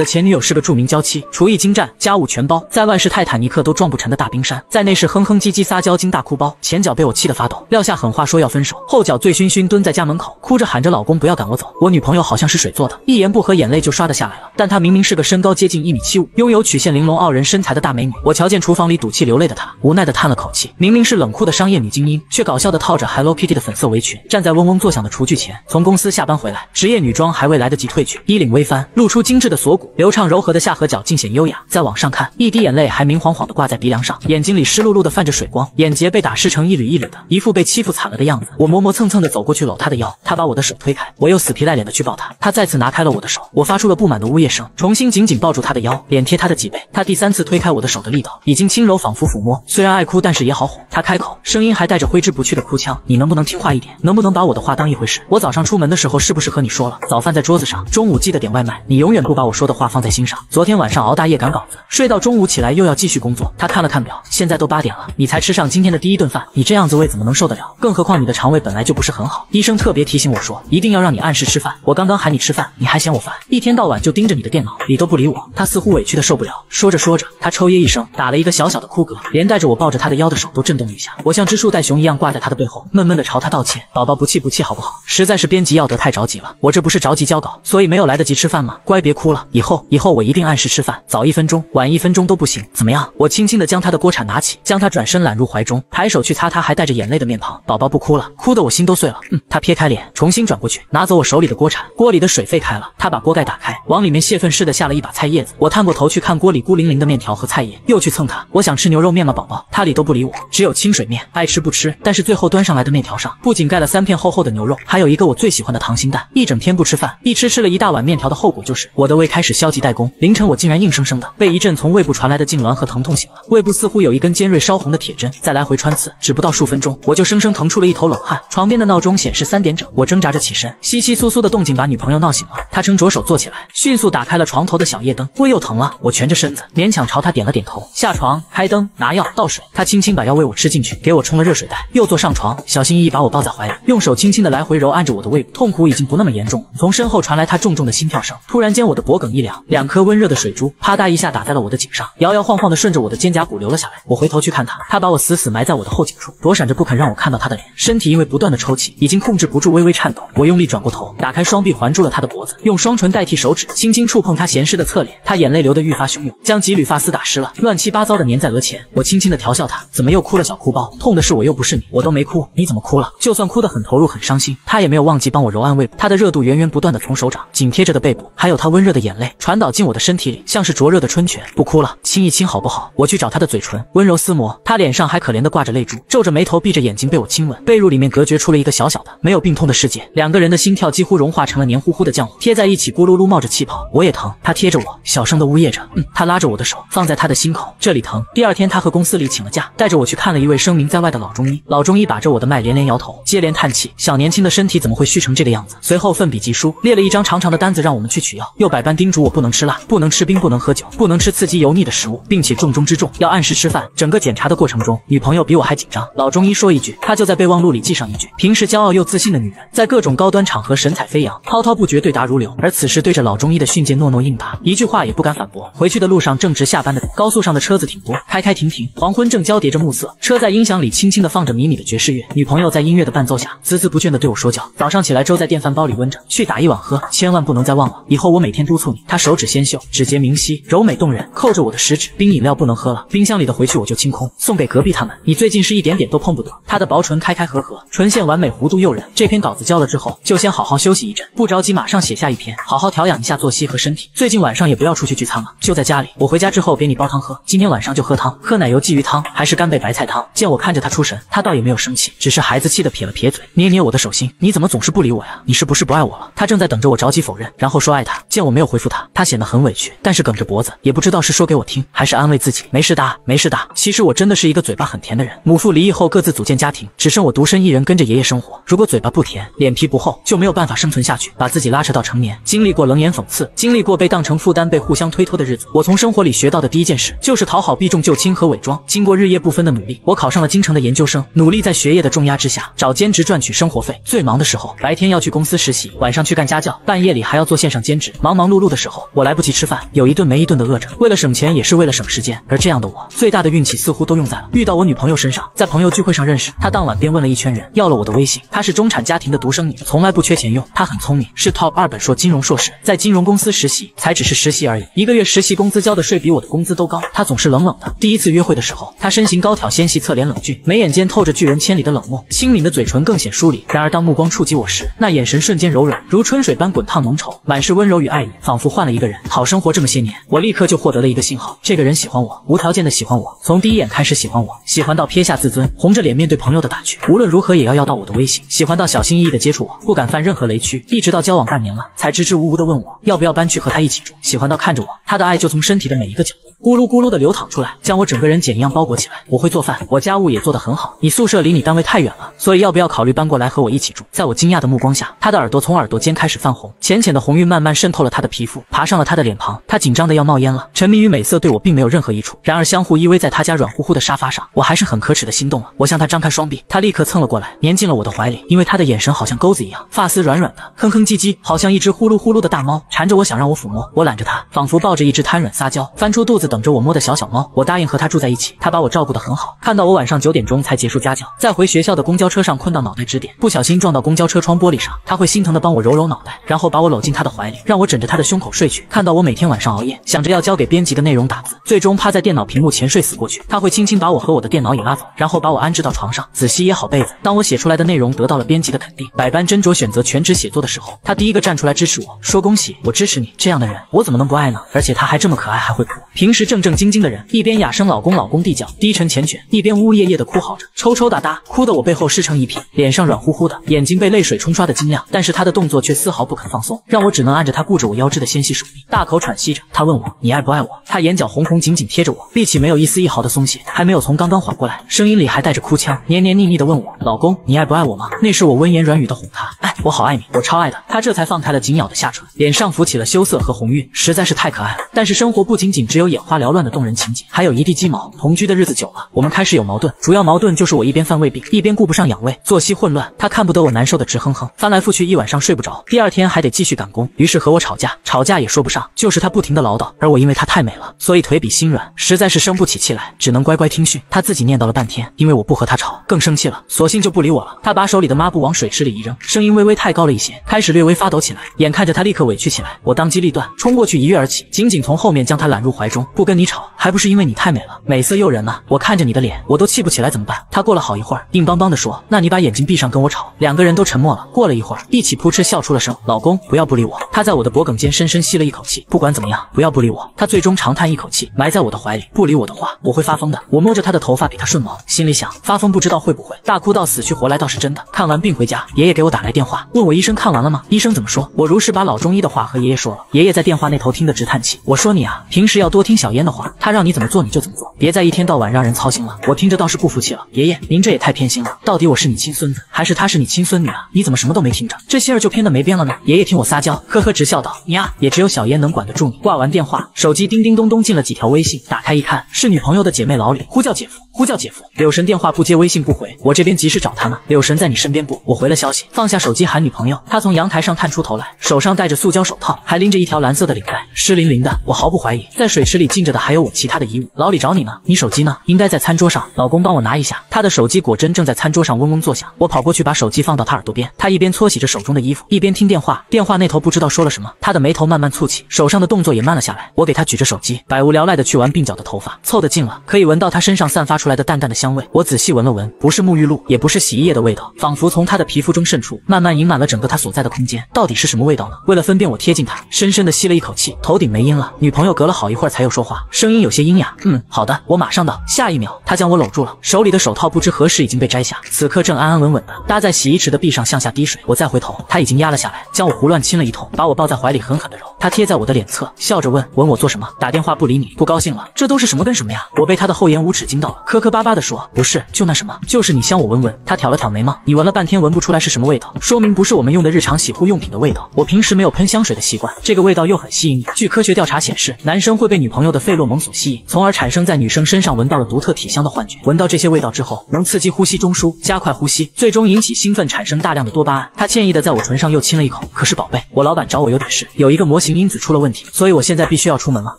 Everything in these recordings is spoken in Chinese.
的前女友是个著名娇妻，厨艺精湛，家务全包，在外是泰坦尼克都撞不成的大冰山，在内是哼哼唧唧撒娇精大哭包。前脚被我气得发抖，撂下狠话说要分手，后脚醉醺醺蹲在家门口，哭着喊着老公不要赶我走。我女朋友好像是水做的，一言不合眼泪就刷的下来了。但她明明是个身高接近一米七五，拥有曲线玲珑傲人身材的大美女。我瞧见厨房里赌气流泪的她，无奈的叹了口气。明明是冷酷的商业女精英，却搞笑的套着 Hello Kitty 的粉色围裙，站在嗡嗡作响的厨具前。从公司下班回来，职业女装还未来得及褪去，衣领微翻，露出精致的锁骨，流畅柔和的下颌角尽显优雅。再往上看，一滴眼泪还明晃晃的挂在鼻梁上，眼睛里湿漉漉的泛着水光，眼睫被打湿成一缕一缕的，一副被欺负惨了的样子。我磨磨蹭蹭的走过去搂他的腰，他把我的手推开，我又死皮赖脸的去抱他，他再次拿开了我的手，我发出了不满的呜咽声，重新紧紧抱住他的腰，脸贴他的脊背。他第三次推开我的手的力道已经轻柔，仿佛抚摸。虽然爱哭，但是也好哄。他开口，声音还带着挥之不去的哭腔：“你能不能听话一点？能不能把我的话当一回事？我早上出门的时候是不是和你说了，早饭在桌子上，中午记得点外卖？你永远不把我说的话话放在心上。昨天晚上熬大夜赶稿子，睡到中午起来又要继续工作。”她看了看表，现在都八点了，你才吃上今天的第一顿饭，你这样子胃怎么能受得了？更何况你的肠胃本来就不是很好。医生特别提醒我说，一定要让你按时吃饭。我刚刚喊你吃饭，你还嫌我烦，一天到晚就盯着你的电脑，理都不理我。她似乎委屈的受不了，说着说着，她抽噎一声，打了一个小小的哭嗝，连带着我抱着她的腰的手都震动了一下。我像只树袋熊一样挂在她的背后，闷闷的朝她道歉：“宝宝不气不气好不好？实在是编辑要得太着急了，我这不是着急交稿，所以没有来得及吃饭吗？乖，别哭了，以以后以后我一定按时吃饭，早一分钟，晚一分钟都不行，怎么样？”我轻轻的将他的锅铲拿起，将他转身揽入怀中，抬手去擦他还带着眼泪的面庞。宝宝不哭了，哭得我心都碎了。嗯，他撇开脸，重新转过去，拿走我手里的锅铲，锅里的水沸开了，他把锅盖打开，往里面泄愤似的下了一把菜叶子。我探过头去看锅里孤零零的面条和菜叶，又去蹭他。我想吃牛肉面吗，宝宝？他理都不理我，只有清水面，爱吃不吃。但是最后端上来的面条上，不仅盖了三片厚厚的牛肉，还有一个我最喜欢的糖心蛋。一整天不吃饭，一吃吃了一大碗面条的后果就是我的胃开始消极怠工。凌晨我竟然硬生生的被一阵从胃部传来的痉挛和疼痛醒了，胃部似乎有一根尖锐烧红的铁针在来回穿刺，只不到数分钟，我就生生疼出了一头冷汗。床边的闹钟显示三点整，我挣扎着起身，窸窸窣窣的动静把女朋友闹醒了。她撑着手坐起来，迅速打开了床头的小夜灯。胃又疼了，我蜷着身子，勉强朝她点了点头。下床，开灯，拿药，倒水。她轻轻把药喂我吃进去，给我冲了热水袋，又坐上床，小心翼翼把我抱在怀里，用手轻轻的来回揉按着我的胃部。痛苦已经不那么严重了，从身后传来她重重的心跳声。突然间，我的脖颈一凉，两颗温热的水珠啪嗒一下打在了我的颈上，摇摇晃晃的顺着我的肩胛骨流了下来。我回头去看她，她把我死死埋在我的后颈处，躲闪着不肯让我看到她的脸。身体因为不断的抽泣，已经控制不住微微颤抖。我用力转过头，打开双臂环住了他的脖子，用双唇代替手指，轻轻触碰他咸湿的侧脸。他眼泪流得愈发汹涌，将几缕发丝打湿了，乱七八糟的粘在额前。我轻轻的调笑他，怎么又哭了，小哭包？痛的是我又不是你，我都没哭，你怎么哭了？就算哭得很投入很伤心，他也没有忘记帮我揉按胃部。她的热度源源不断的从手掌紧贴着的背部，还有他温热的眼泪传导进我的身体里，像是灼热的春泉。不哭了，亲一亲好不好？我去找他的嘴唇，温柔撕磨，他脸上还可怜的挂着泪珠，皱着眉头，闭着眼睛被我亲吻。被褥里面隔绝出了一个小小的没有病痛的世界，两个人的心跳几乎融化成了黏糊糊的浆糊，贴在一起咕噜噜冒着气泡。我也疼，他贴着我，小声的呜咽着。嗯，他拉着我的手放在他的心口，这里疼。第二天，他和公司里请了假，带着我去看了一位声名在外的老中医。老中医把着我的脉，连连摇头，接连叹气：小年轻的身体怎么会虚成这个样子？随后奋笔疾书，列了一张长长的单子，让我们去取药，又百般叮嘱我不能吃辣，不能吃冰，不能喝酒，不能吃刺激油腻的食物，并且重中之重要按时吃饭。整个检查的过程中，女朋友比我还紧张。老中医说一句，她就在备忘录里记上一句。平时骄傲又自信的女人，在各种高端场合神采飞扬，滔滔不绝，对答如流。而此时对着老中医的训诫，诺诺应答，一句话也不敢反驳。回去的路上正值下班的点，高速上的车子挺多，开开停停。黄昏正交叠着暮色，车在音响里轻轻的放着迷你的爵士乐。女朋友在音乐的伴奏下，孜孜不倦的对我说教。早上起来粥在电饭煲里温着，去打一碗喝，千万不能再忘了。以后我每天督促你。她手指纤秀，指节明晰，柔美动人，扣着我的食指。冰饮料不能喝了，冰箱里的回去我就清空，送给隔壁他们。你最近是一点点都碰不得。她的薄唇开开合合，唇线完美，弧度诱人。这篇稿子交了之后，就先好好休息一阵，不着急，马上写下一篇，好好调养一下作息和身体。最近晚上也不要出去聚餐了，就在家里。我回家之后给你煲汤喝，今天晚上就喝汤，喝奶油鲫鱼汤还是干贝白菜汤？见我看着他出神，他倒也没有生气，只是孩子气的撇了撇嘴，捏捏我的手心，你怎么总是不理我呀？你是不是不爱我了？他正在等着我着急否认，然后说爱他。见我没有回复他，他显得很委屈，但是梗着脖子，也不知道是说给我听，还是安慰自己，没事的，没事的。其实我真的是一个嘴巴很甜的人。母父离异后各自组建家庭，只剩我独身一人跟着爷爷生活。如果嘴巴不甜，脸皮不厚，就没有办法生存下去，把自己拉扯到成年，经历过冷眼讽刺，经历过被当成负担、被互相推脱的日子。我从生活里学到的第一件事，就是讨好、避重就轻和伪装。经过日夜不分的努力，我考上了京城的研究生，努力在学业的重压之下找兼职赚取生活费。最忙的时候，白天要去公司实习，晚上去干家教，半夜里还要做线上兼职。忙忙碌碌的时候。候，我来不及吃饭，有一顿没一顿的饿着。为了省钱，也是为了省时间。而这样的我，最大的运气似乎都用在了遇到我女朋友身上。在朋友聚会上认识她，当晚便问了一圈人，要了我的微信。她是中产家庭的独生女，从来不缺钱用。她很聪明，是 top 二本硕金融硕士，在金融公司实习，才只是实习而已，一个月实习工资交的税比我的工资都高。她总是冷冷的。第一次约会的时候，她身形高挑纤细，侧脸冷峻，眉眼间透着拒人千里的冷漠，轻抿的嘴唇更显疏离。然而当目光触及我时，那眼神瞬间柔软，如春水般滚烫浓稠，满是温柔与爱意，仿佛换了一个人。好生活这么些年，我立刻就获得了一个信号，这个人喜欢我，无条件的喜欢我，从第一眼开始喜欢我，喜欢到撇下自尊，红着脸面对朋友的打趣，无论如何也要要到我的微信，喜欢到小心翼翼的接触我，不敢犯任何雷区，一直到交往半年了，才支支吾吾的问我要不要搬去和他一起住，喜欢到看着我，他的爱就从身体的每一个角落。咕噜咕噜的流淌出来，将我整个人茧一样包裹起来。我会做饭，我家务也做得很好。你宿舍离你单位太远了，所以要不要考虑搬过来和我一起住？在我惊讶的目光下，他的耳朵从耳朵尖开始泛红，浅浅的红晕慢慢渗透了他的皮肤，爬上了他的脸庞。他紧张的要冒烟了。沉迷于美色对我并没有任何益处。然而相互依偎在他家软乎乎的沙发上，我还是很可耻的心动了。我向他张开双臂，他立刻蹭了过来，粘进了我的怀里。因为他的眼神好像钩子一样，发丝软软的，哼哼唧唧，好像一只呼噜呼噜的大猫，缠着我想让我抚摸。我揽着他，仿佛抱着一只瘫软撒娇、翻出肚子等着我摸的小小。猫，我答应和他住在一起，他把我照顾得很好。看到我晚上九点钟才结束家教，在回学校的公交车上困到脑袋支点，不小心撞到公交车窗玻璃上，他会心疼的帮我揉揉脑袋，然后把我搂进他的怀里，让我枕着他的胸口睡睡去。看到我每天晚上熬夜，想着要交给编辑的内容打字，最终趴在电脑屏幕前睡死过去，他会轻轻把我和我的电脑也拉走，然后把我安置到床上，仔细掖好被子。当我写出来的内容得到了编辑的肯定，百般斟酌选择全职写作的时候，他第一个站出来支持我，说恭喜，我支持你。这样的人，我怎么能不爱呢？而且他还这么可爱，还会哭。平时正正经经的人，一边哑声老。公，老公地叫低沉缱绻，一边呜呜咽咽的哭嚎着，抽抽搭搭，哭得我背后湿成一片，脸上软乎乎的，眼睛被泪水冲刷的晶亮。但是他的动作却丝毫不肯放松，让我只能按着他顾着我腰肢的纤细手臂，大口喘息着。他问我你爱不爱我？他眼角红红，紧紧贴着我，力气没有一丝一毫的松懈，还没有从刚刚缓过来，声音里还带着哭腔，黏黏腻腻的问我老公你爱不爱我吗？那是我温言软语的哄他，爱我好爱你，我超爱的。他这才放开了紧咬的下唇，脸上浮起了羞涩和红晕，实在是太可爱了。但是生活不仅仅只有眼花缭乱的动人情景，还有一地鸡毛。同居的日子。久了，我们开始有矛盾，主要矛盾就是我一边犯胃病，一边顾不上养胃，作息混乱。他看不得我难受的直哼哼，翻来覆去一晚上睡不着，第二天还得继续赶工，于是和我吵架，吵架架也说不上，就是他不停的唠叨。而我因为他太美了，所以腿比心软，实在是生不起气来，只能乖乖听训。他自己念叨了半天，因为我不和他吵，更生气了，索性就不理我了。他把手里的抹布往水池里一扔，声音微微太高了一些，开始略微发抖起来。眼看着他立刻委屈起来，我当机立断，冲过去一跃而起，紧紧从后面将他揽入怀中。不跟你吵，还不是因为你太美了，美色诱人呢。我看着你的脸。我都气不起来怎么办？他过了好一会儿，硬邦邦的说：“那你把眼睛闭上，跟我吵。”两个人都沉默了。过了一会儿，一起扑哧笑出了声。老公，不要不理我。他在我的脖颈间深深吸了一口气。不管怎么样，不要不理我。他最终长叹一口气，埋在我的怀里。不理我的话，我会发疯的。我摸着他的头发，比他顺毛，心里想：发疯不知道会不会大哭到死去活来倒是真的。看完病回家，爷爷给我打来电话，问我医生看完了吗？医生怎么说？我如实把老中医的话和爷爷说了。爷爷在电话那头听得直叹气。我说你啊，平时要多听小烟的话，他让你怎么做你就怎么做，别再一天到晚让人操心了。我听着倒是不服气了。爷爷，您这也太偏心了。到底我是你亲孙子，还是他是你亲孙女啊？你怎么什么都没听着，这心儿就偏的没边了呢？爷爷听我撒娇，呵呵直笑道：“你啊，也只有小烟能管得住你。”挂完电话，手机叮叮咚咚进了几条微信，打开一看，是女朋友的姐妹老李，呼叫姐夫。呼叫姐夫，柳神电话不接，微信不回，我这边及时找他呢。柳神在你身边不？我回了消息，放下手机喊女朋友。他从阳台上探出头来，手上戴着塑胶手套，还拎着一条蓝色的领带，湿淋淋的。我毫不怀疑，在水池里浸着的还有我其他的衣物。老李找你呢，你手机呢？应该在餐桌上，老公帮我拿一下。他的手机果真正在餐桌上嗡嗡作响。我跑过去把手机放到他耳朵边，他一边搓洗着手中的衣服，一边听电话。电话那头不知道说了什么，他的眉头慢慢慢蹙起，手上的动作也慢了下来。我给他举着手机，百无聊赖的去玩鬓角的头发，凑得近了，可以闻到他身上散发出来的淡淡的香味。我仔细闻了闻，不是沐浴露，也不是洗衣液的味道，仿佛从他的皮肤中渗出，慢慢盈满了整个他所在的空间。到底是什么味道呢？为了分辨，我贴近他，深深的吸了一口气，头顶没音了。女朋友隔了好一会儿才又说话，声音有些阴哑。嗯，好的，我马上到。下一秒，他将我搂住了，手里的手套不知何时已经被摘下，此刻正安安稳稳的搭在洗衣池的壁上向下滴水。我再回头，他已经压了下来，将我胡乱亲了一通，把我抱在怀里狠狠的揉。他贴在我的脸侧，笑着问：吻我做什么？打电话不理你，不高兴了？这都是什么跟什么呀？我被他的厚颜无耻惊到了，磕。磕巴巴的说：“不是，就那什么，就是你香我闻闻。”他挑了挑眉毛，你闻了半天闻不出来是什么味道，说明不是我们用的日常洗护用品的味道。我平时没有喷香水的习惯，这个味道又很吸引你。据科学调查显示，男生会被女朋友的费洛蒙所吸引，从而产生在女生身上闻到了独特体香的幻觉。闻到这些味道之后，能刺激呼吸中枢，加快呼吸，最终引起兴奋，产生大量的多巴胺。他歉意的在我唇上又亲了一口。可是宝贝，我老板找我有点事，有一个模型因子出了问题，所以我现在必须要出门了。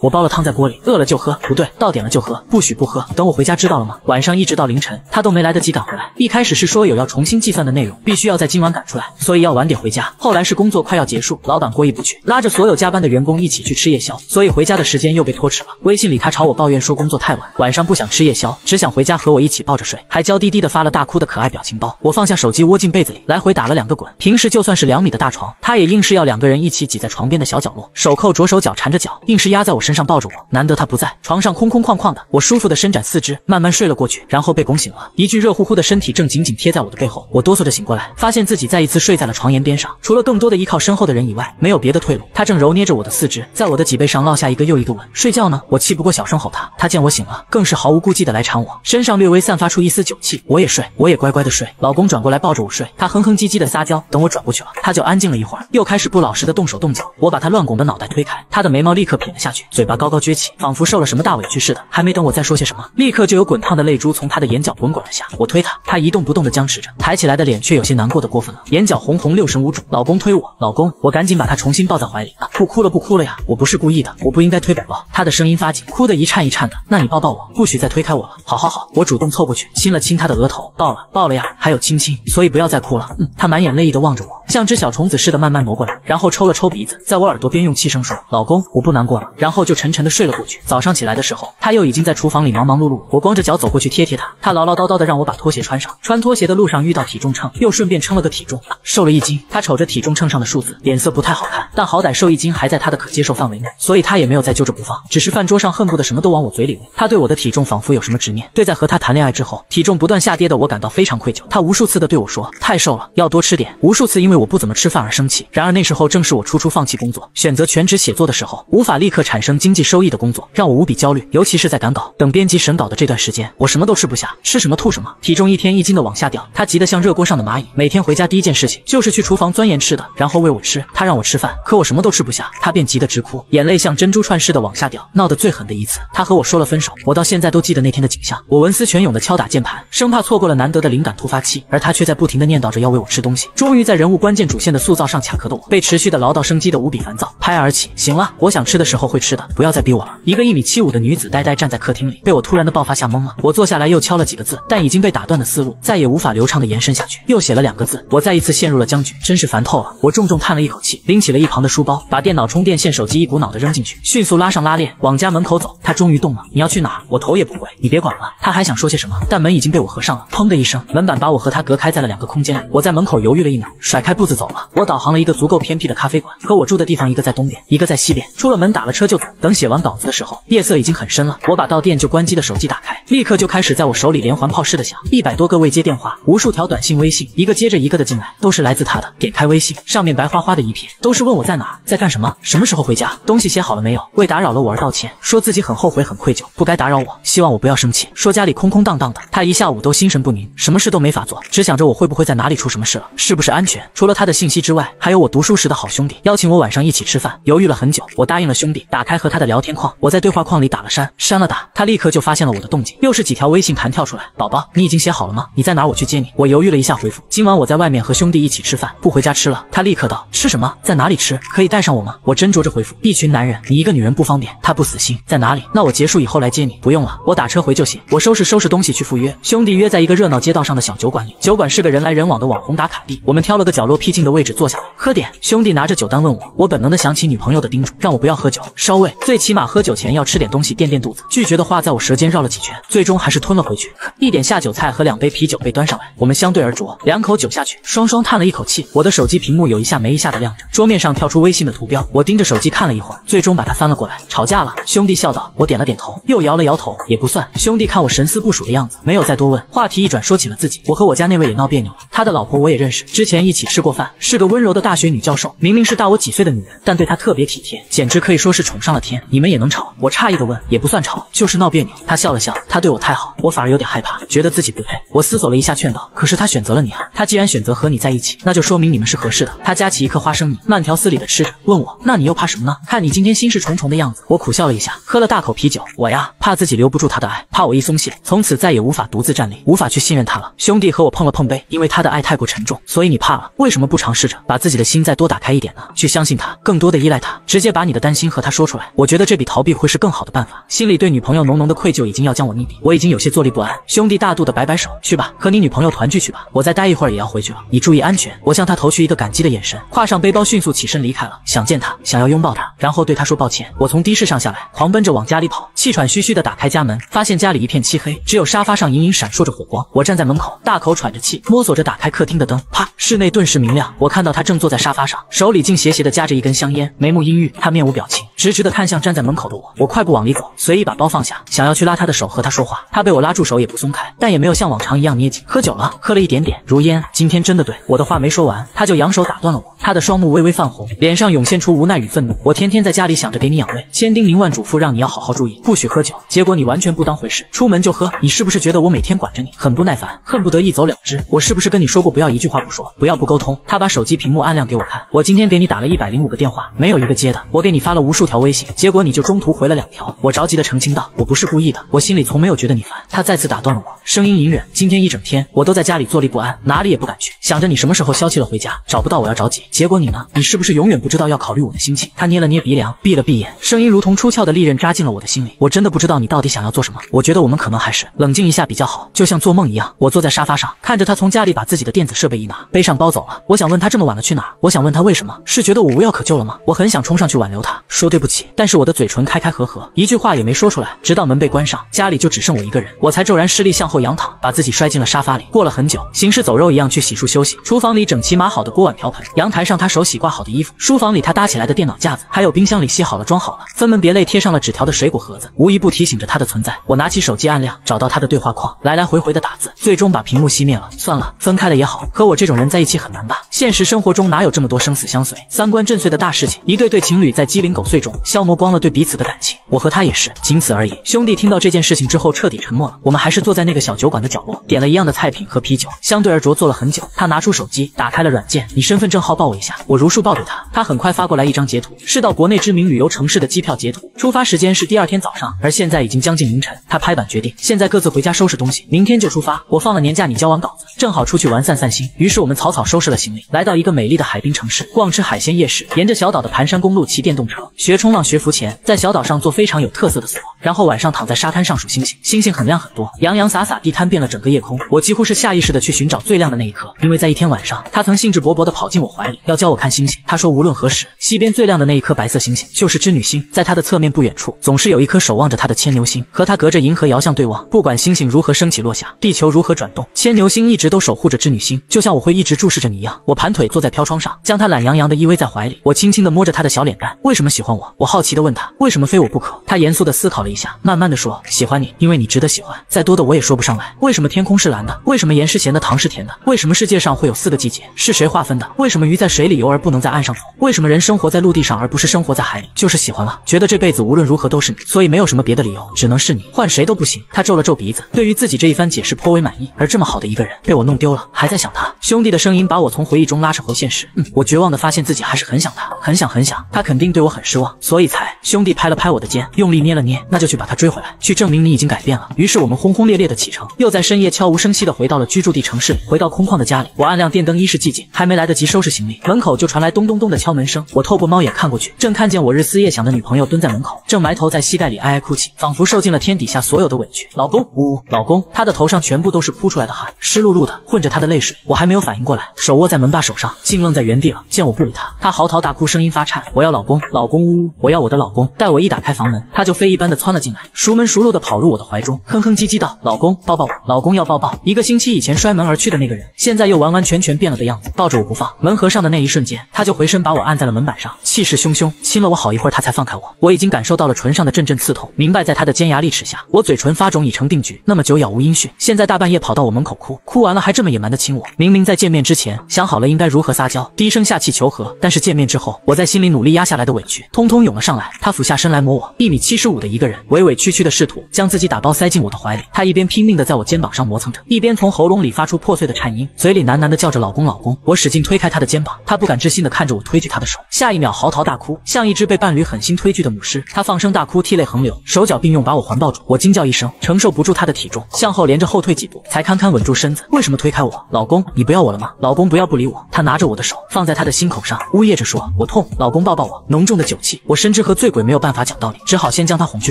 我煲了汤在锅里，饿了就喝，不对，到点了就喝，不许不喝。等我回家知道了吗？晚上一直到凌晨，他都没来得及赶回来。一开始是说有要重新计算的内容，必须要在今晚赶出来，所以要晚点回家。后来是工作快要结束，老板过意不去，拉着所有加班的员工一起去吃夜宵，所以回家的时间又被拖迟了。微信里他朝我抱怨说工作太晚，晚上不想吃夜宵，只想回家和我一起抱着睡，还娇滴滴的发了大哭的可爱表情包。我放下手机，窝进被子里，来回打了两个滚。平时就算是两米的大床，他也硬是要两个人一起挤在床边的小角落，手扣着手，脚缠着脚，硬是压在我身上抱着我。难得他不在，床上空空旷旷的，我舒服的伸展四肢，慢慢睡了过去，然后被拱醒了，一具热乎乎的身体正紧紧贴在我的背后，我哆嗦着醒过来，发现自己再一次睡在了床沿边上，除了更多的依靠身后的人以外，没有别的退路。他正揉捏着我的四肢，在我的脊背上落下一个又一个吻。睡觉呢？我气不过小声吼他，他见我醒了，更是毫无顾忌的来缠我，身上略微散发出一丝酒气。我也睡，我也乖乖的睡。老公转过来抱着我睡，他哼哼唧唧的撒娇。等我转过去了，他就安静了一会儿，又开始不老实的动手动脚。我把他乱拱的脑袋推开，他的眉毛立刻撇了下去，嘴巴高高撅起，仿佛受了什么大委屈似的。还没等我再说些什么，立刻就有滚烫的泪珠从他的眼角滚滚而下。我推他，他一动不动的僵持着，抬起来的脸却有些难过的过分了，眼角红红，六神无主。老公推我，老公，我赶紧把他重新抱在怀里。不哭了，不哭了呀，我不是故意的，我不应该推宝宝。他的声音发紧，哭得一颤一颤的。那你抱抱我，不许再推开我了。好好好，我主动凑过去，亲了亲他的额头，抱了抱了呀，还有亲亲，所以不要再哭了。嗯，他满眼泪意的望着我，像只小虫子似的慢慢挪过来，然后抽了抽鼻子，在我耳朵边边用气声说：“老公，我不难过了。”然后就沉沉的睡了过去。早上起来的时候，他又已经在厨房里忙忙碌碌。我光着脚走过去贴贴他，他唠唠叨叨的让我把拖鞋穿上。穿拖鞋的路上遇到体重秤，又顺便称了个体重，瘦了一斤。他瞅着体重秤上的数字，脸色不太好看，但好歹瘦一斤还在他的可接受范围内，所以他也没有再揪着不放，只是饭桌上恨不得什么都往我嘴里喂。他对我的体重仿佛有什么执念，对在和他谈恋爱之后体重不断下跌的我感到非常愧疚。他无数次的对我说太瘦了，要多吃点，无数次因为我不怎么吃饭而生气。然而那时候正是我初初放弃工作，选择全职写作的时候，无法立刻产生经济收益的工作，让我无比焦虑，尤其是在赶稿、等编辑审稿的这段时间，我什么都吃不下，吃什么吐什么，体重一天一斤的往下掉。他急得像热锅上的蚂蚁，每天回家第一件事情就是去厨房钻研吃的，然后喂我吃。他让我吃饭，可我什么都吃不下，他便急得直哭，眼泪像珍珠串似的往下掉。闹得最狠的一次，他和我说了分手，我到现在都记得那天的景象。我文思泉涌的敲打键盘，生怕错过了难得的灵感突发期，而他却在不停的念叨着要喂我吃东西。终于在人物关键主线的塑造上卡壳的我，被持续的唠叨生激的无比烦躁，拍而起。行了，我想吃的时候会吃的，不要再逼我了。一个一米七五的女子呆呆站在客厅里，被我突然的爆发吓懵了。我坐下来又敲了几个字，但已经被打断的思路再也无法流畅的延伸下去。又写了两个字，我再一次陷入了僵局，真是烦透了。我重重叹了一口气，拎起了一旁的书包，把电脑、充电线、手机一股脑的扔进去，迅速拉上拉链，往家门口走。他终于动了，你要去哪？我头也不回，你别管了。他还想说些什么，但门已经被我合上了。砰的一声，门板把我和他隔开在了两个空间里。我在门口犹豫了一秒，甩开步子走了。我导航了一个足够偏僻的咖啡馆，和我住的地方一一个在东边，一个在西边。出了门打了车就走。等写完稿子的时候，夜色已经很深了。我把到店就关机的手机打开，立刻就开始在我手里连环炮似的响，一百多个未接电话，无数条短信、微信，一个接着一个的进来，都是来自他的。点开微信，上面白花花的一片，都是问我在哪，在干什么，什么时候回家，东西写好了没有，为打扰了我而道歉，说自己很后悔、很愧疚，不该打扰我，希望我不要生气。说家里空空荡荡的，他一下午都心神不宁，什么事都没法做，只想着我会不会在哪里出什么事了，是不是安全。除了他的信息之外，还有我读书时的好兄弟邀请我晚上一起吃饭，犹豫了很久，我答应了兄弟，打开和他的聊天框，我在对话框里打了删，删了打，他立刻就发现了我的动静，又是几条微信弹跳出来，宝宝，你已经写好了吗？你在哪？我去接你。我犹豫了一下，回复今晚我在外面和兄弟一起吃饭，不回家吃了。他立刻道吃什么？在哪里吃？可以带上我吗？我斟酌着回复一群男人，你一个女人不方便。他不死心，在哪里？那我结束以后来接你。不用了，我打车回就行。我收拾收拾东西去赴约，兄弟约在一个热闹街道上的小酒馆里，酒馆是个人来人往的网红打卡地。我们挑了个角落僻静的位置坐下来喝点。兄弟拿着酒单问我，我本能的想起女朋友的叮嘱，让我不要喝酒，稍微最起码喝酒前要吃点东西垫垫肚子。拒绝的话在我舌尖绕了几圈，最终还是吞了回去。一点下酒菜和两杯啤酒被端上来，我们相对而酌，两口酒下去，双双叹了一口气。我的手机屏幕有一下没一下的亮着，桌面上跳出微信的图标，我盯着手机看了一会儿，最终把它翻了过来。吵架了，兄弟笑道。我点了点头，又摇了摇头，也不算。兄弟看我神思不属的样子，没有再多问，话题一转说起了自己。我和我家那位也闹别扭了，他的老婆我也认识，之前一起吃过饭，是个温柔的大学女教授，明明是大我几岁的女人，但对他特别体贴，简直可以说是宠上了天。你们也能吵？我诧异的问，也不算吵，就是闹别扭。他笑了笑，他。对我太好，我反而有点害怕，觉得自己不配。我思索了一下，劝道：“可是他选择了你啊，他既然选择和你在一起，那就说明你们是合适的。”他夹起一颗花生米，慢条斯理的吃着，问我：“那你又怕什么呢？看你今天心事重重的样子。”我苦笑了一下，喝了大口啤酒。我呀，怕自己留不住他的爱，怕我一松懈，从此再也无法独自站立，无法去信任他了。兄弟和我碰了碰杯，因为他的爱太过沉重，所以你怕了。为什么不尝试着把自己的心再多打开一点呢？去相信他，更多的依赖他，直接把你的担心和他说出来。我觉得这比逃避会是更好的办法。心里对女朋友浓浓的愧疚已经要将我溺毙，我已经有些坐立不安。兄弟大度的摆摆手，去吧，和你女朋友团聚去吧。我再待一会儿也要回去了，你注意安全。我向他投去一个感激的眼神，挎上背包，迅速起身离开了。想见他，想要拥抱他，然后对他说抱歉。我从的士上下来，狂奔着往家里跑，气喘吁吁的打开家门，发现家里一片漆黑，只有沙发上隐隐闪烁着火光。我站在门口，大口喘着气，摸索着打开客厅的灯，啪，室内顿时明亮。我看到他正坐在沙发上，手里竟斜斜的夹着一根香烟，眉目阴郁。他面无表情，直直的看向站在门口的我。我快步往里走，随意把包放下，想要去拉他的手和他说话。他被我拉住手也不松开，但也没有像往常一样捏紧。喝酒了，喝了一点点，如烟。今天真的对我的话没说完，他就扬手打断了我。他的双目微微泛红，脸上涌现出无奈与愤怒。我天天在家里想着给你养胃，千叮咛万嘱咐让你要好好注意，不许喝酒，结果你完全不当回事，出门就喝。你是不是觉得我每天管着你很不耐烦，恨不得一走了之？我是不是跟你说过不要一句话不说，不要不沟通？他把手机屏幕按亮给我看，我今天给你打了一百零五个电话，没有一个接的。我给你发了无数条微信，结果你就中途回了两条。我着急的澄清道，我不是故意的，我心里从没有觉得你烦。他再次打断了我，声音隐忍。今天一整天我都在家里坐立不安，哪里也不敢去，想着你什么时候消气了回家，找不到我要着急。结果你呢？你是。不是永远不知道要考虑我的心情。他捏了捏鼻梁，闭了闭眼，声音如同出鞘的利刃扎进了我的心里。我真的不知道你到底想要做什么。我觉得我们可能还是冷静一下比较好，就像做梦一样。我坐在沙发上，看着他从家里把自己的电子设备一拿，背上包走了。我想问他这么晚了去哪儿？我想问他为什么？是觉得我无药可救了吗？我很想冲上去挽留他，说对不起，但是我的嘴唇开开合合，一句话也没说出来。直到门被关上，家里就只剩我一个人，我才骤然失力向后仰躺，把自己摔进了沙发里。过了很久，行尸走肉一样去洗漱休息。厨房里整齐码好的锅碗瓢盆，阳台上他手洗挂好的衣服，书房里。他搭起来的电脑架子，还有冰箱里洗好了装好了，分门别类贴上了纸条的水果盒子，无一不提醒着他的存在。我拿起手机按亮，找到他的对话框，来来回回的打字，最终把屏幕熄灭了。算了，分开了也好，和我这种人在一起很难吧？现实生活中哪有这么多生死相随、三观震碎的大大事情？一对对情侣在鸡零狗碎中消磨光了对彼此的感情，我和他也是，仅此而已。兄弟听到这件事情之后彻底沉默了。我们还是坐在那个小酒馆的角落，点了一样的菜品和啤酒，相对而坐坐了很久。他拿出手机，打开了软件，你身份证号报我一下。我如数报给他，他很快发过来一张截图。是到国内知名旅游城市的机票截图，出发时间是第二天早上，而现在已经将近凌晨。他拍板决定，现在各自回家收拾东西，明天就出发。我放了年假，你交完稿子，正好出去玩散散心。于是我们草草收拾了行李，来到一个美丽的海滨城市，逛吃海鲜夜市，沿着小岛的盘山公路骑电动车，学冲浪学浮潜，在小岛上做非常有特色的 SPA，然后晚上躺在沙滩上数星星，星星很亮很多，洋洋洒洒地摊遍了整个夜空。我几乎是下意识的去寻找最亮的那一颗，因为在一天晚上，他曾兴致勃勃地跑进我怀里，要教我看星星。他说无论何时，西边最亮的那一颗白。色星星就是织女星，在它的侧面不远处，总是有一颗守望着它的牵牛星，和它隔着银河遥相对望。不管星星如何升起落下，地球如何转动，牵牛星一直都守护着织女星，就像我会一直注视着你一样。我盘腿坐在飘窗上，将它懒洋洋的依偎在怀里，我轻轻地摸着它的小脸蛋。为什么喜欢我？我好奇地问他，为什么非我不可？他严肃地思考了一下，慢慢地说，喜欢你，因为你值得喜欢。再多的我也说不上来。为什么天空是蓝的？为什么盐是咸的，糖是甜的？为什么世界上会有四个季节？是谁划分的？为什么鱼在水里游而不能在岸上走？为什么人生活在陆地上而不是生活在海里？就是。喜欢了，觉得这辈子无论如何都是你，所以没有什么别的理由，只能是你，换谁都不行。他皱了皱鼻子，对于自己这一番解释颇为满意。而这么好的一个人被我弄丢了，还在想他。兄弟的声音把我从回忆中拉扯回现实。嗯，我绝望的发现自己还是很想他，很想很想。他肯定对我很失望，所以才……兄弟拍了拍我的肩，用力捏了捏，那就去把他追回来，去证明你已经改变了。于是我们轰轰烈烈的启程，又在深夜悄无声息的回到了居住地城市里。回到空旷的家里，我按亮电灯，衣是寂静，还没来得及收拾行李，门口就传来咚咚咚的敲门声。我透过猫眼看过去，正看见我日思夜想的女朋友蹲在。门口正埋头在膝盖里哀哀哭泣，仿佛受尽了天底下所有的委屈。老公，呜，老公，她的头上全部都是扑出来的汗，湿漉漉的，混着她的泪水。我还没有反应过来，手握在门把手上，竟愣在原地了。见我不理她，她嚎啕大哭，声音发颤：“我要老公，老公，呜，我要我的老公。”待我一打开房门，她就飞一般的窜了进来，熟门熟路的跑入我的怀中，哼哼唧唧道：“老公，抱抱我，老公要抱抱。”一个星期以前摔门而去的那个人，现在又完完全全变了的样子，抱着我不放。门合上的那一瞬间，他就回身把我按在了门板上，气势汹汹亲了我好一会儿，他才放开我。我已经感受到了唇。上的阵阵刺痛，明白在他的尖牙利齿下，我嘴唇发肿已成定局。那么久杳无音讯，现在大半夜跑到我门口哭，哭完了还这么野蛮的亲我。明明在见面之前想好了应该如何撒娇，低声下气求和，但是见面之后，我在心里努力压下来的委屈，通通涌了上来。他俯下身来摸我，一米七十五的一个人，委委屈屈的试图将自己打包塞进我的怀里。他一边拼命的在我肩膀上磨蹭着，一边从喉咙里发出破碎的颤音，嘴里喃喃的叫着“老公，老公”。我使劲推开他的肩膀，他不敢置信的看着我推拒他的手，下一秒嚎啕大哭，像一只被伴侣狠心推拒的母狮。他放声大哭，涕泪横流，手脚并用把我环抱住。我惊叫一声，承受不住他的体重，向后连着后退几步，才堪堪稳住身子。为什么推开我？老公，你不要我了吗？老公，不要不理我。他拿着我的手放在他的心口上，呜咽着说：“我痛。”老公抱抱我，浓重的酒气。我深知和醉鬼没有办法讲道理，只好先将他哄去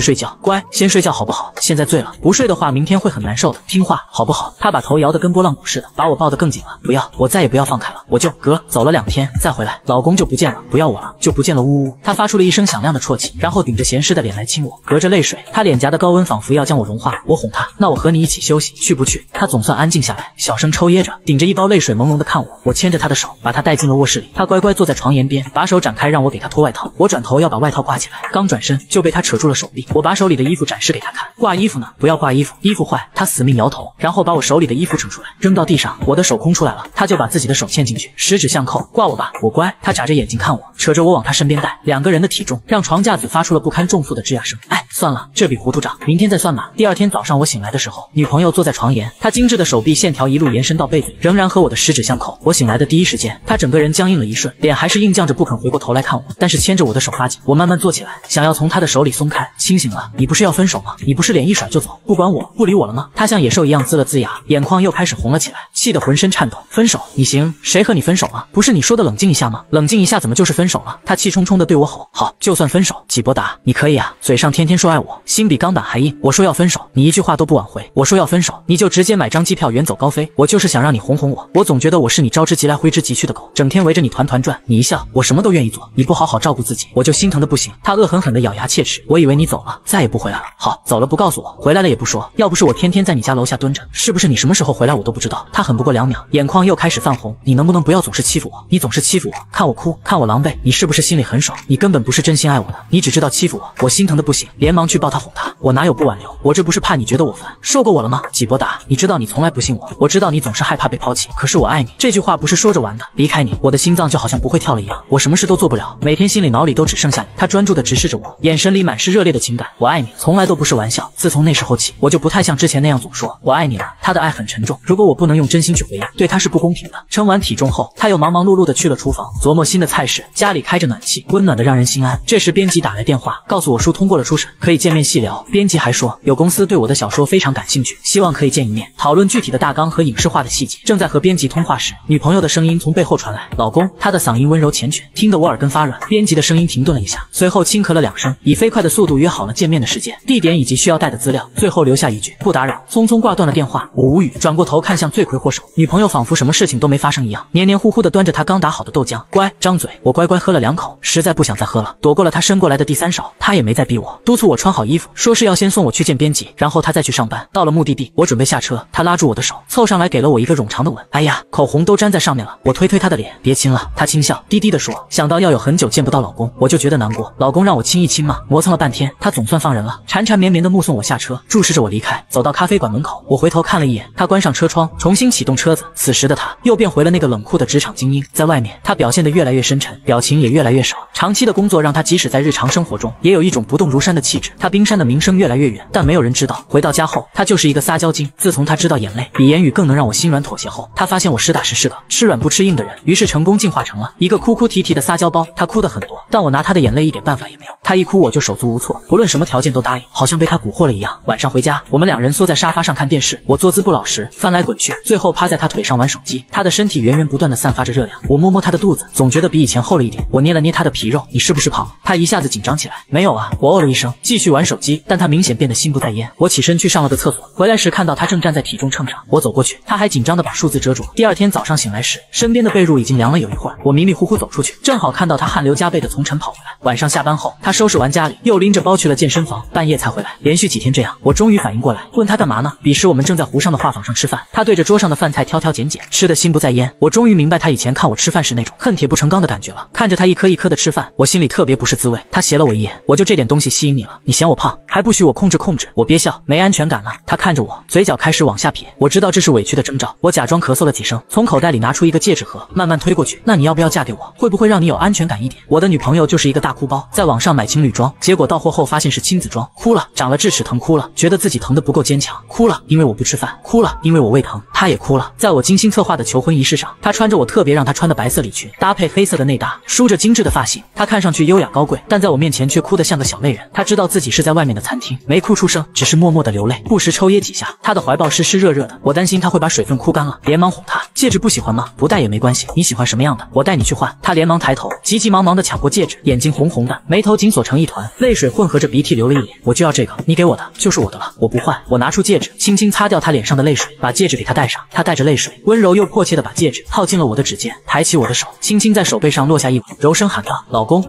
睡觉。乖，先睡觉好不好？现在醉了，不睡的话，明天会很难受的。听话好不好？他把头摇得跟拨浪鼓似的，把我抱得更紧了。不要，我再也不要放开了。我就哥走了两天再回来，老公就不见了，不要我了，就不见了。呜呜。他发出了一声响亮的啜泣，然后顶着咸湿的脸来亲我，隔着泪水，他脸颊的高温仿佛要将我融化。我哄他，那我和你一起休息，去不去？他总算安静下来，小声抽噎着，顶着一包泪水朦胧的看我。我牵着他的手，把他带进了卧室里。他乖乖坐在床沿边，把手展开让我给他脱外套。我转头要把外套挂起来，刚转身就被他扯住了手臂。我把把手里的衣服展示给他看，挂衣服呢？不要挂衣服，衣服坏。他死命摇头，然后把我手里的衣服扯出来，扔到地上。我的手空出来了，他就把自己的手嵌进去，十指相扣，挂我吧，我乖。他眨着眼睛看我，扯着我往他身边带。两个人的体重让床架子发出了不堪重负的吱呀声。哎，算了，这笔糊涂账明天再算吧。第二天早上我醒来的时候，女朋友坐在床沿，她精致的手臂线条一路延伸到背嘴，仍然和我的十指相扣。我醒来的第一时间，她整个人僵硬了一瞬，脸还是硬犟着不肯回过头来看我，但是牵着我的手发紧。我慢慢坐起来，想要从她的手里松开。清醒了，你不是要分手吗？你不是脸一甩就走，不管我不理我了吗？他像野兽一样龇了龇牙，眼眶又开始红了起来，气得浑身颤抖。分手？你行？谁和你分手了？不是你说的冷静一下吗？冷静一下怎么就是分手了？他气冲冲的对我吼：好，就算分手，纪伯达，你可以啊，嘴上天天说爱我，心比钢板还硬。我说要分手，你一句话都不挽回。我说要分手，你就直接买张机票远走高飞。我就是想让你哄哄我。我总觉得我是你招之即来挥之即去的狗，整天围着你团团转。你一笑，我什么都愿意做。你不好好照顾自己，我就心疼的不行。他恶狠狠地咬牙切齿。我以为你走了，再也不回来了。好，走了不告诉我，回来了也不说。要不是我天天在你家楼下蹲着，是不是你什么时候回来我都不知道？他狠不过两秒，眼眶又开始泛红。你能不能不要总是欺负我？你总是欺负我，看我哭，看我狼狈，你是不是心里很爽？你根本不是真心爱我的，你只知道欺负我。我心疼的不行，连忙去抱他哄他。我哪有不挽留？我这不是怕你觉得我烦，受够我了吗？纪伯达，你知道你从来不信我，我知道你总是害怕被抛弃，可是我爱你，这句话不是说着玩的。离开你，我的心脏就好像不会跳了一样，我什么事都做不了，每天心里脑里都只剩下你。他专注的直视着我，眼神里满是热烈的情感。我爱你，从来都不是玩笑。自从那时候起，我就不太像之前那样总说我爱你了。他的爱很沉重，如果我不能用真心去回应，对他是不公平的。称完体重后，他又忙忙碌碌的去了厨房，琢磨新的菜式。家里开着暖气，温暖的让人心安。这时编辑打来电话，告诉我书通过了初审，可以见面细聊。编辑还说，有公司对我的小说非常感兴趣，希望可以见一面，讨论具体的大纲和影视化的细节。正在和编辑通话时，女朋友的声音从背后传来：“老公。”她的嗓音温柔缱绻，听得我耳根发软。编辑的声音停顿了一下，随后轻咳了两声，以飞快的速度约好了见面的时间、地点以及需要带的资料，最后留下一句：“不打扰。”匆匆挂断了电话。我无语，转过头看向罪魁祸首，女朋友仿佛什么事情都没发生一样，黏黏糊糊的端着她刚打好的豆浆。乖，张嘴。我乖乖喝了两口，实在不想再喝了，躲过了她伸过来的第三勺。她也没再逼我，督促我穿好衣服，说是要先送我去见编辑，然后她再去上班。到了目的地，我准备下车，她拉住我的手，凑上来给了我一个冗长的吻。哎呀，口红都粘在上面了。我推推她的脸，别亲了。她轻笑，低低的说：“想到要有很久见不到老公，我就觉得难过。老公让我亲一亲嘛。”磨蹭了半天，她总算放人了，缠缠绵绵的目送我下车，注视着我离开。走到咖啡馆门口，我回头看了一眼，他关上车窗，重新启动车子。此时的他又变回了那个冷酷的职场精英。在外面，他表现得越来越深沉，表情也越来越少。长期的工作让他即使在日常生活中，也有一种不动如山的气质。他冰山的名声越来越远，但没有人知道。回到家后，他就是一个撒娇精。自从他知道眼泪比言语更能让我心软妥协后，他发现我实打实是个吃软不吃硬的人，于是成功进化成了一个哭哭啼啼的撒娇包。他哭得很多，但我拿他的眼泪一点办法也没有。他一哭我就手足无措，不论什什么条件都答应，好像被他蛊惑了一样。晚上回家，我们两人缩在沙发上看电视，我坐姿不老实，翻来滚去，最后趴在他腿上玩手机。他的身体源源不断的散发着热量，我摸摸他的肚子，总觉得比以前厚了一点。我捏了捏他的皮肉，你是不是胖？他一下子紧张起来，没有啊，我哦了一声，继续玩手机。但他明显变得心不在焉。我起身去上了个厕所，回来时看到他正站在体重秤上，我走过去，他还紧张的把数字遮住。第二天早上醒来时，身边的被褥已经凉了有一会儿。我迷迷糊糊走出去，正好看到他汗流浃背的从晨跑回来。晚上下班后，他收拾完家里，又拎着包去了健健身房，半夜才回来。连续几天这样，我终于反应过来，问他干嘛呢？彼时我们正在湖上的画舫上吃饭，他对着桌上的饭菜挑挑拣拣，吃的心不在焉。我终于明白他以前看我吃饭时那种恨铁不成钢的感觉了。看着他一颗一颗的吃饭，我心里特别不是滋味。他斜了我一眼，我就这点东西吸引你了？你嫌我胖？还不许我控制控制。我憋笑，没安全感了。他看着我，嘴角开始往下撇。我知道这是委屈的征兆。我假装咳嗽了几声，从口袋里拿出一个戒指盒，慢慢推过去。那你要不要嫁给我？会不会让你有安全感一点？我的女朋友就是一个大哭包，在网上买情侣装，结果到货后发现是亲子装，哭了，长了智齿疼，哭了，觉得自己疼得不够坚强，哭了，因为我不吃饭，哭了，因为我胃疼。她也哭了。在我精心策划的求婚仪式上，她穿着我特别让她穿的白色礼裙，搭配黑色的内搭，梳着精致的发型，她看上去优雅高贵，但在我面前却哭得像个小泪人。她知道自己是在外面的餐厅，没哭出声，只是默默的流泪，不时抽噎几下。她的怀抱湿湿热热的，我担心她会把水分哭干了，连忙哄她：戒指不喜欢吗？不戴也没关系，你喜欢什么样的？我带你去换。她连忙抬头，急急忙忙的抢过戒指，眼睛红红的，眉头紧锁成一团，泪水混合着鼻涕流了一脸。我就要这个，你给我的就是我的了，我不换。我拿出戒指，轻轻擦掉他脸上的泪水，把戒指给他戴上。他带着泪水，温柔又迫切的把戒指套进了我的指尖，抬起我的手，轻轻在手背上落下一吻，柔声喊道：“老公。”